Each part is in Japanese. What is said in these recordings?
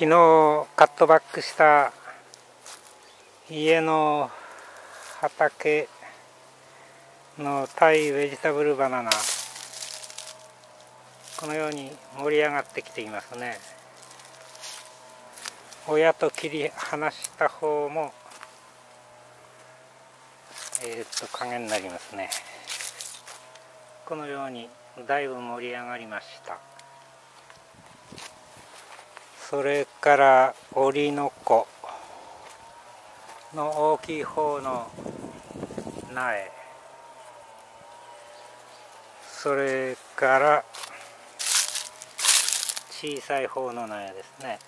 昨日カットバックした家の畑のタイベジタブルバナナこのように盛り上がってきていますね。親と切り離した方もえー、っと影になりますね。このようにだいぶ盛り上がりました。それから檻の子の大きい方の苗それから小さい方の苗ですね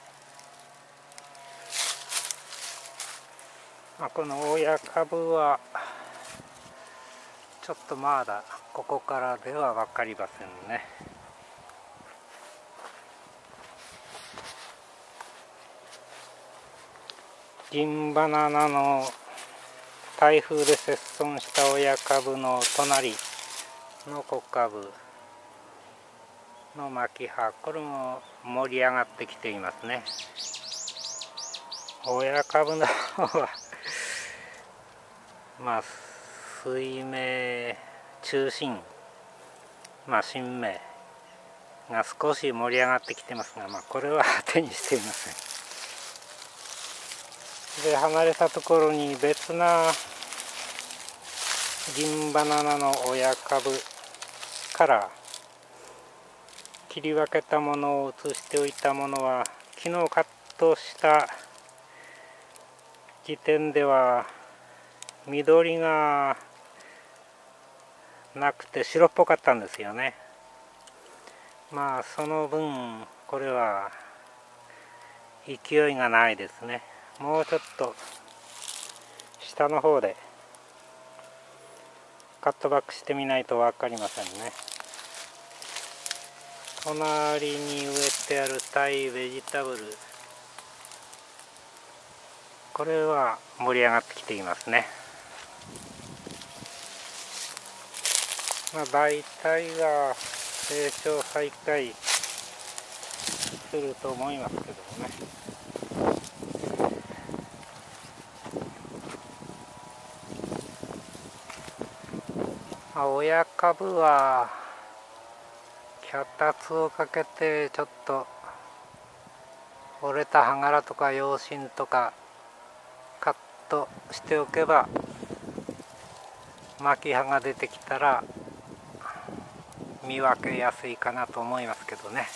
まあ、この親株はちょっとまだここからでは分かりませんね。銀バナナの台風で切損した親株の隣の小株の巻き葉これも盛り上がってきていますね。親株の方はまあ水明中心まあ新芽が少し盛り上がってきてますが、まあ、これは手にしていません。で離れたところに別な銀バナナの親株から切り分けたものを移しておいたものは昨日カットした時点では緑がなくて白っぽかったんですよね。まあその分これは勢いがないですね。もうちょっと下の方でカットバックしてみないと分かりませんね。隣に植えてあるタイベジタブル。これは盛り上がってきていますね。まあ、大体が成長再開すると思いますけどもね。ま、親株は脚立をかけてちょっと折れた葉柄とか葉芯とかカットしておけば巻き葉が出てきたら見分けやすいかなと思いますけどね。